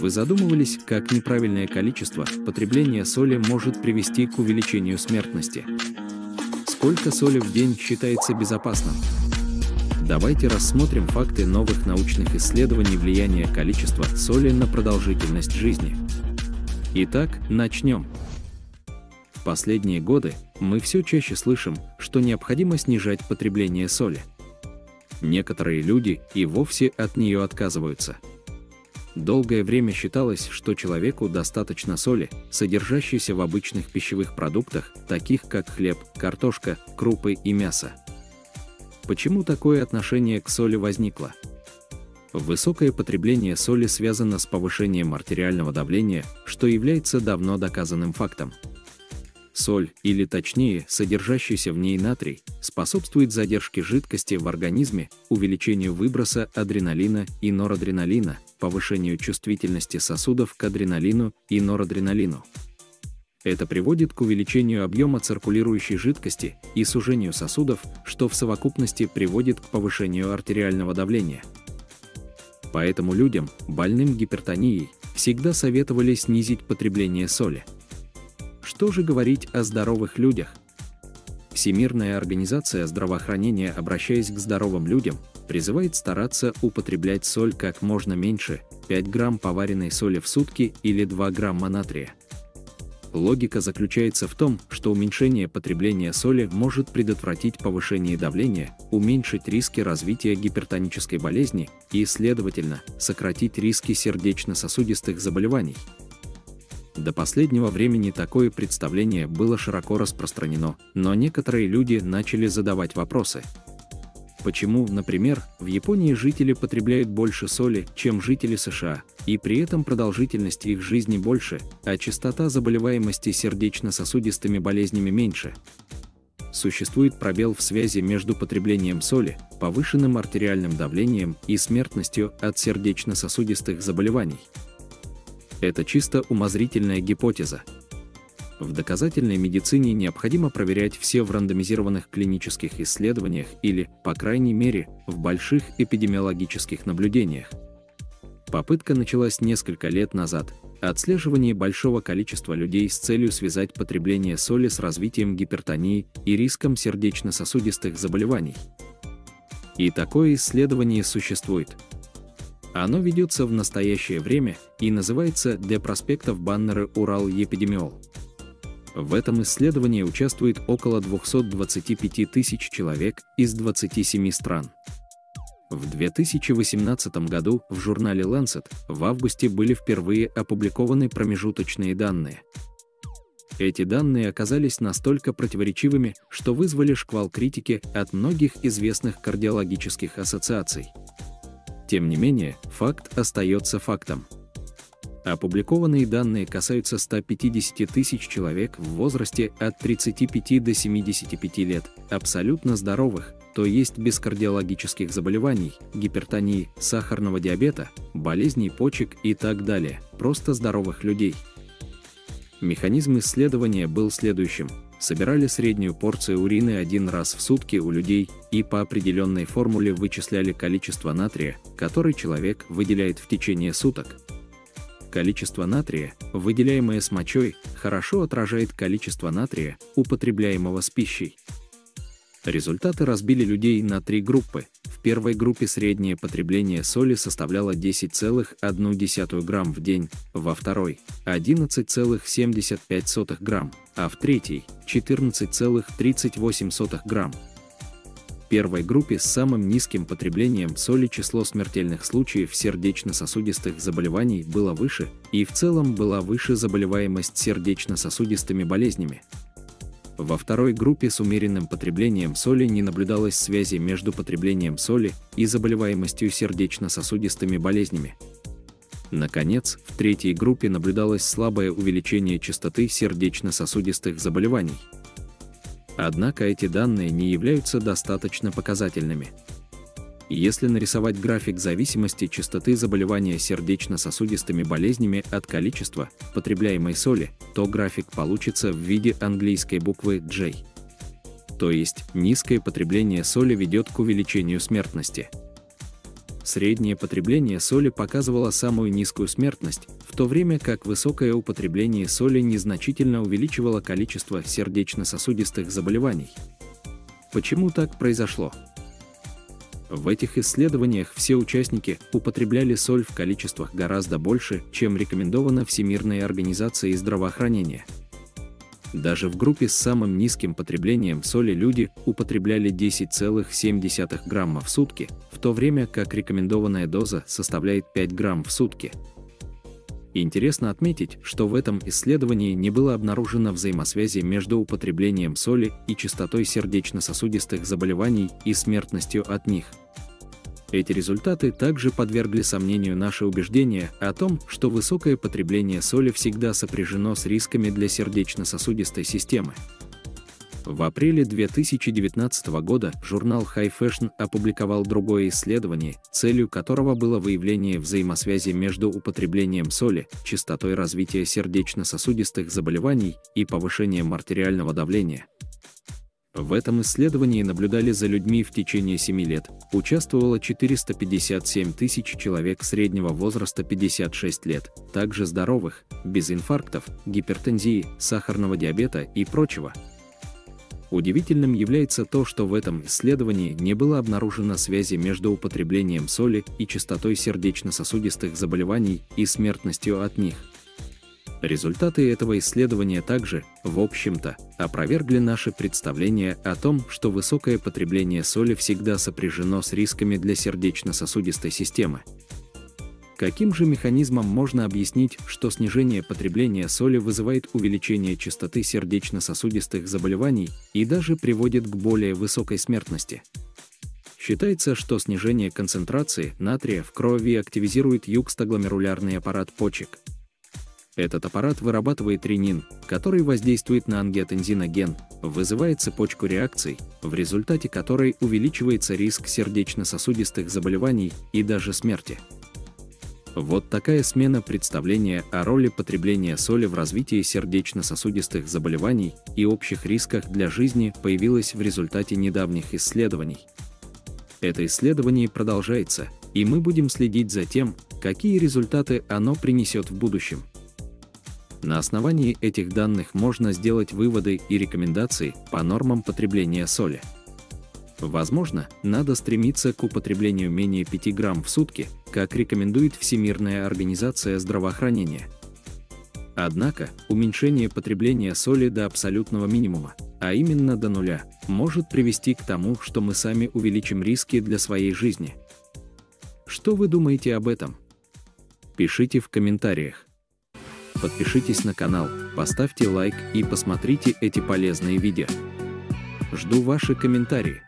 Вы задумывались, как неправильное количество потребления соли может привести к увеличению смертности? Сколько соли в день считается безопасным? Давайте рассмотрим факты новых научных исследований влияния количества соли на продолжительность жизни. Итак, начнем. В последние годы мы все чаще слышим, что необходимо снижать потребление соли. Некоторые люди и вовсе от нее отказываются – Долгое время считалось, что человеку достаточно соли, содержащейся в обычных пищевых продуктах, таких как хлеб, картошка, крупы и мясо. Почему такое отношение к соли возникло? Высокое потребление соли связано с повышением артериального давления, что является давно доказанным фактом. Соль, или точнее, содержащийся в ней натрий, способствует задержке жидкости в организме, увеличению выброса адреналина и норадреналина, повышению чувствительности сосудов к адреналину и норадреналину. Это приводит к увеличению объема циркулирующей жидкости и сужению сосудов, что в совокупности приводит к повышению артериального давления. Поэтому людям, больным гипертонией, всегда советовали снизить потребление соли. Что же говорить о здоровых людях? Всемирная организация здравоохранения, обращаясь к здоровым людям, призывает стараться употреблять соль как можно меньше, 5 грамм поваренной соли в сутки или 2 грамма натрия. Логика заключается в том, что уменьшение потребления соли может предотвратить повышение давления, уменьшить риски развития гипертонической болезни и, следовательно, сократить риски сердечно-сосудистых заболеваний. До последнего времени такое представление было широко распространено, но некоторые люди начали задавать вопросы. Почему, например, в Японии жители потребляют больше соли, чем жители США, и при этом продолжительность их жизни больше, а частота заболеваемости сердечно-сосудистыми болезнями меньше? Существует пробел в связи между потреблением соли, повышенным артериальным давлением и смертностью от сердечно-сосудистых заболеваний. Это чисто умозрительная гипотеза. В доказательной медицине необходимо проверять все в рандомизированных клинических исследованиях или, по крайней мере, в больших эпидемиологических наблюдениях. Попытка началась несколько лет назад. Отслеживание большого количества людей с целью связать потребление соли с развитием гипертонии и риском сердечно-сосудистых заболеваний. И такое исследование существует – оно ведется в настоящее время и называется «Для проспектов Баннеры Урал Епидемиол». В этом исследовании участвует около 225 тысяч человек из 27 стран. В 2018 году в журнале Lancet в августе были впервые опубликованы промежуточные данные. Эти данные оказались настолько противоречивыми, что вызвали шквал критики от многих известных кардиологических ассоциаций. Тем не менее, факт остается фактом. Опубликованные данные касаются 150 тысяч человек в возрасте от 35 до 75 лет, абсолютно здоровых, то есть без кардиологических заболеваний, гипертонии, сахарного диабета, болезней почек и так далее, просто здоровых людей. Механизм исследования был следующим – собирали среднюю порцию урины один раз в сутки у людей и по определенной формуле вычисляли количество натрия, который человек выделяет в течение суток. Количество натрия, выделяемое с мочой, хорошо отражает количество натрия, употребляемого с пищей. Результаты разбили людей на три группы. В первой группе среднее потребление соли составляло 10,1 грамм в день, во второй – 11,75 грамм, а в третьей – 14,38 грамм. В первой группе с самым низким потреблением соли число смертельных случаев сердечно-сосудистых заболеваний было выше, и в целом была выше заболеваемость сердечно-сосудистыми болезнями. Во второй группе с умеренным потреблением соли не наблюдалось связи между потреблением соли и заболеваемостью сердечно-сосудистыми болезнями. Наконец, в третьей группе наблюдалось слабое увеличение частоты сердечно-сосудистых заболеваний. Однако эти данные не являются достаточно показательными. Если нарисовать график зависимости частоты заболевания сердечно-сосудистыми болезнями от количества потребляемой соли, то график получится в виде английской буквы J. То есть низкое потребление соли ведет к увеличению смертности. среднее потребление соли показывало самую низкую смертность, в то время как высокое употребление соли незначительно увеличивало количество сердечно-сосудистых заболеваний. Почему так произошло? В этих исследованиях все участники употребляли соль в количествах гораздо больше, чем рекомендовано Всемирной организацией здравоохранения. Даже в группе с самым низким потреблением соли люди употребляли 10,7 грамма в сутки, в то время как рекомендованная доза составляет 5 грамм в сутки. Интересно отметить, что в этом исследовании не было обнаружено взаимосвязи между употреблением соли и частотой сердечно-сосудистых заболеваний и смертностью от них. Эти результаты также подвергли сомнению наши убеждения о том, что высокое потребление соли всегда сопряжено с рисками для сердечно-сосудистой системы. В апреле 2019 года журнал High Fashion опубликовал другое исследование, целью которого было выявление взаимосвязи между употреблением соли, частотой развития сердечно-сосудистых заболеваний и повышением артериального давления. В этом исследовании наблюдали за людьми в течение 7 лет. Участвовало 457 тысяч человек среднего возраста 56 лет, также здоровых, без инфарктов, гипертензии, сахарного диабета и прочего. Удивительным является то, что в этом исследовании не было обнаружено связи между употреблением соли и частотой сердечно-сосудистых заболеваний и смертностью от них. Результаты этого исследования также, в общем-то, опровергли наше представление о том, что высокое потребление соли всегда сопряжено с рисками для сердечно-сосудистой системы. Каким же механизмом можно объяснить, что снижение потребления соли вызывает увеличение частоты сердечно-сосудистых заболеваний и даже приводит к более высокой смертности? Считается, что снижение концентрации натрия в крови активизирует юкстогломерулярный аппарат почек – этот аппарат вырабатывает ренин, который воздействует на ангиотензиноген, вызывая цепочку реакций, в результате которой увеличивается риск сердечно-сосудистых заболеваний и даже смерти. Вот такая смена представления о роли потребления соли в развитии сердечно-сосудистых заболеваний и общих рисках для жизни появилась в результате недавних исследований. Это исследование продолжается, и мы будем следить за тем, какие результаты оно принесет в будущем. На основании этих данных можно сделать выводы и рекомендации по нормам потребления соли. Возможно, надо стремиться к употреблению менее 5 грамм в сутки, как рекомендует Всемирная организация здравоохранения. Однако, уменьшение потребления соли до абсолютного минимума, а именно до нуля, может привести к тому, что мы сами увеличим риски для своей жизни. Что вы думаете об этом? Пишите в комментариях подпишитесь на канал, поставьте лайк и посмотрите эти полезные видео. Жду ваши комментарии.